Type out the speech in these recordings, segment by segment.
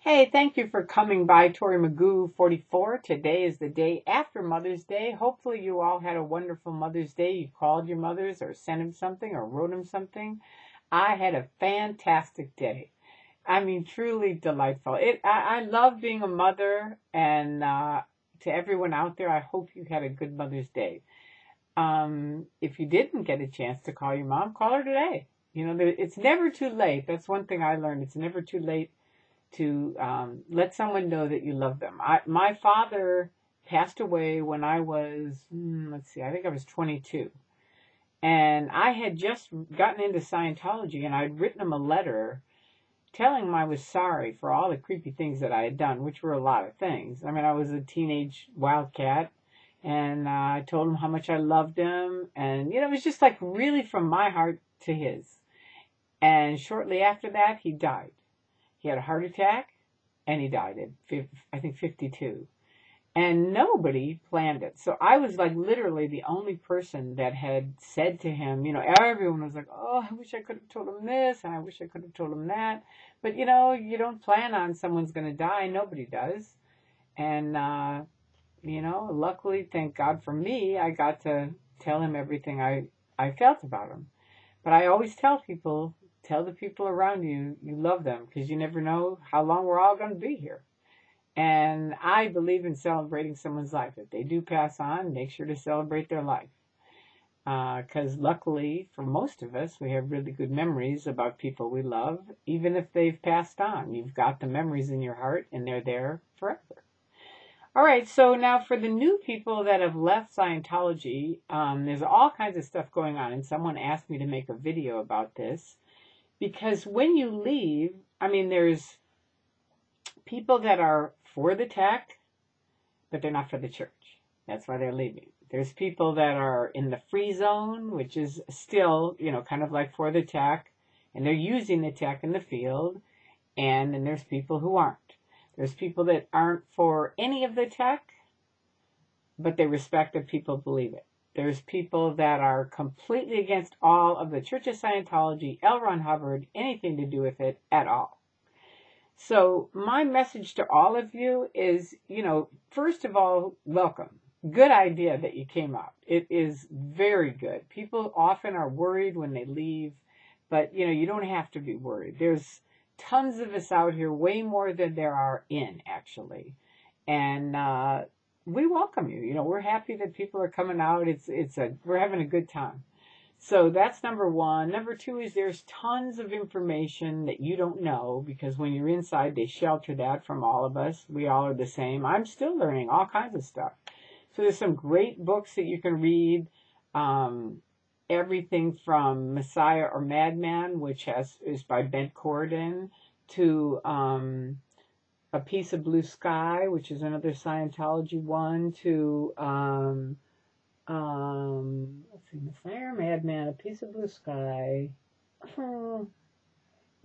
Hey, thank you for coming by Tory Magoo 44. Today is the day after Mother's Day. Hopefully you all had a wonderful Mother's Day. You called your mothers or sent them something or wrote them something. I had a fantastic day. I mean, truly delightful. It. I, I love being a mother, and uh, to everyone out there, I hope you had a good Mother's Day. Um, if you didn't get a chance to call your mom, call her today. You know, it's never too late. That's one thing I learned. It's never too late to um, let someone know that you love them. I, my father passed away when I was, hmm, let's see, I think I was 22. And I had just gotten into Scientology and I'd written him a letter telling him I was sorry for all the creepy things that I had done, which were a lot of things. I mean, I was a teenage wildcat and uh, I told him how much I loved him. And, you know, it was just like really from my heart to his. And shortly after that, he died. He had a heart attack and he died at, I think, 52. And nobody planned it. So I was like literally the only person that had said to him, you know, everyone was like, oh, I wish I could have told him this and I wish I could have told him that. But, you know, you don't plan on someone's going to die. Nobody does. And, uh, you know, luckily, thank God for me, I got to tell him everything I, I felt about him. But I always tell people Tell the people around you you love them because you never know how long we're all going to be here. And I believe in celebrating someone's life. If they do pass on, make sure to celebrate their life. Because uh, luckily, for most of us, we have really good memories about people we love, even if they've passed on. You've got the memories in your heart, and they're there forever. All right, so now for the new people that have left Scientology, um, there's all kinds of stuff going on, and someone asked me to make a video about this. Because when you leave, I mean, there's people that are for the tech, but they're not for the church. That's why they're leaving. There's people that are in the free zone, which is still, you know, kind of like for the tech, and they're using the tech in the field. And then there's people who aren't. There's people that aren't for any of the tech, but they respect that people believe it. There's people that are completely against all of the Church of Scientology, L. Ron Hubbard, anything to do with it at all. So my message to all of you is, you know, first of all, welcome. Good idea that you came out. It is very good. People often are worried when they leave, but you know, you don't have to be worried. There's tons of us out here, way more than there are in actually. And uh, we welcome you. You know, we're happy that people are coming out. It's it's a we're having a good time. So that's number one. Number two is there's tons of information that you don't know because when you're inside, they shelter that from all of us. We all are the same. I'm still learning all kinds of stuff. So there's some great books that you can read. Um, everything from Messiah or Madman, which has is by Bent Corydon, to um, a piece of blue sky, which is another Scientology one, to um, um, let's see, Messiah Madman, a piece of blue sky.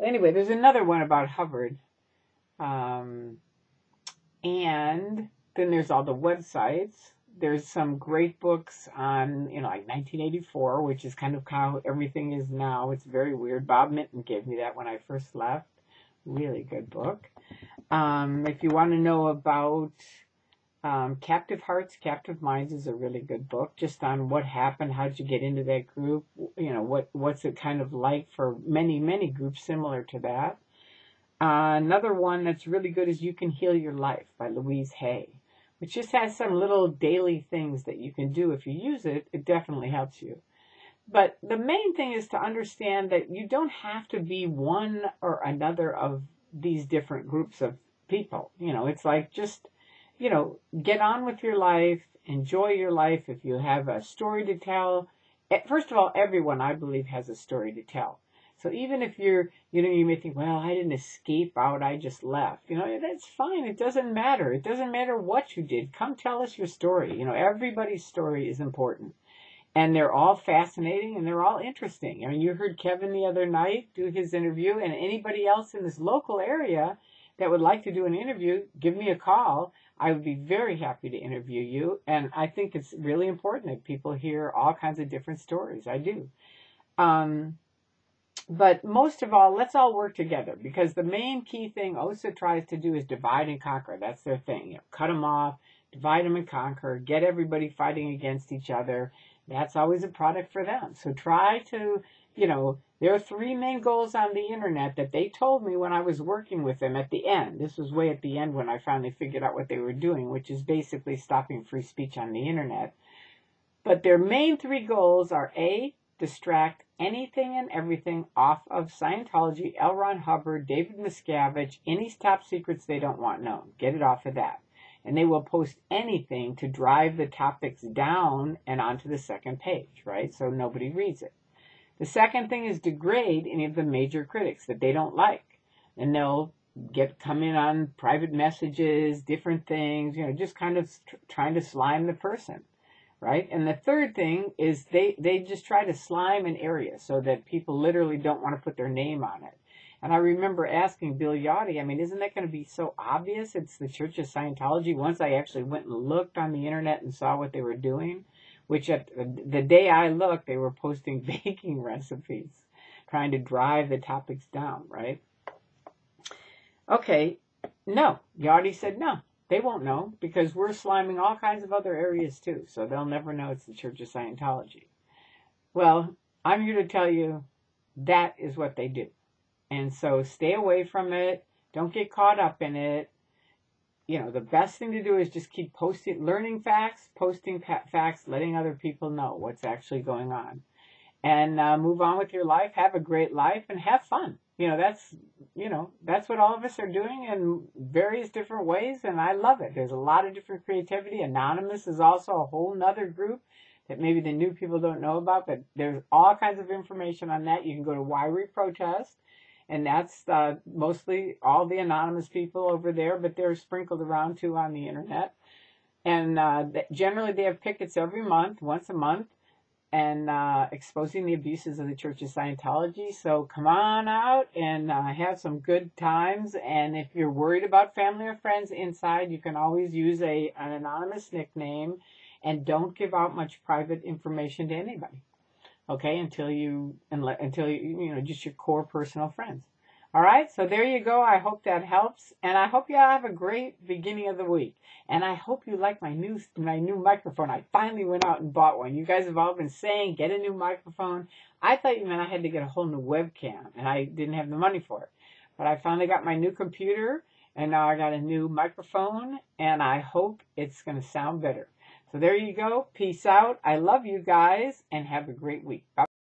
anyway, there's another one about Hubbard, um, and then there's all the websites. There's some great books on, you know, like 1984, which is kind of how everything is now. It's very weird. Bob Minton gave me that when I first left. Really good book. Um, if you want to know about um, Captive Hearts, Captive Minds is a really good book, just on what happened, how did you get into that group, you know, what what's it kind of like for many many groups similar to that. Uh, another one that's really good is You Can Heal Your Life by Louise Hay, which just has some little daily things that you can do. If you use it, it definitely helps you. But the main thing is to understand that you don't have to be one or another of these different groups of people. You know, it's like just, you know, get on with your life, enjoy your life. If you have a story to tell, first of all, everyone I believe has a story to tell. So even if you're, you know, you may think, well, I didn't escape out, I just left. You know, that's fine. It doesn't matter. It doesn't matter what you did. Come tell us your story. You know, everybody's story is important. And they're all fascinating and they're all interesting. I mean, you heard Kevin the other night do his interview, and anybody else in this local area that would like to do an interview, give me a call. I would be very happy to interview you. And I think it's really important that people hear all kinds of different stories. I do. Um, but most of all, let's all work together because the main key thing OSA tries to do is divide and conquer. That's their thing. You know, cut them off, divide them and conquer, get everybody fighting against each other. That's always a product for them. So try to, you know, there are three main goals on the internet that they told me when I was working with them at the end. This was way at the end when I finally figured out what they were doing, which is basically stopping free speech on the internet. But their main three goals are A, distract anything and everything off of Scientology, L. Ron Hubbard, David Miscavige, any top secrets they don't want known. Get it off of that. And they will post anything to drive the topics down and onto the second page, right? So nobody reads it. The second thing is degrade any of the major critics that they don't like. And they'll get come in on private messages, different things, you know, just kind of trying to slime the person, right? And the third thing is they they just try to slime an area so that people literally don't want to put their name on it. And I remember asking Bill Yachty, I mean, isn't that going to be so obvious? It's the Church of Scientology. Once I actually went and looked on the internet and saw what they were doing, which at the day I looked, they were posting baking recipes, trying to drive the topics down, right? Okay, no. Yachty said no. They won't know because we're sliming all kinds of other areas too, so they'll never know it's the Church of Scientology. Well, I'm here to tell you that is what they do. And so stay away from it. Don't get caught up in it you know, the best thing to do is just keep posting, learning facts, posting facts, letting other people know what's actually going on. And uh, move on with your life, have a great life, and have fun. You know, that's, you know, that's what all of us are doing in various different ways, and I love it. There's a lot of different creativity. Anonymous is also a whole nother group that maybe the new people don't know about, but there's all kinds of information on that. You can go to Why We Protest and that's uh, mostly all the anonymous people over there, but they're sprinkled around too on the internet. And uh, generally, they have pickets every month, once a month, and uh, exposing the abuses of the Church of Scientology. So come on out and uh, have some good times. And if you're worried about family or friends inside, you can always use a an anonymous nickname, and don't give out much private information to anybody okay, until you, until you, you know, just your core personal friends. All right, so there you go. I hope that helps, and I hope you all have a great beginning of the week. And I hope you like my new my new microphone. I finally went out and bought one. You guys have all been saying get a new microphone. I thought you meant I had to get a whole new webcam, and I didn't have the money for it. But I finally got my new computer, and now I got a new microphone, and I hope it's going to sound better. So there you go. Peace out. I love you guys and have a great week. Bye.